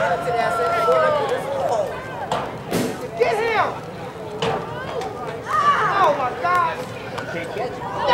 Get him! Oh my God! Can't catch it.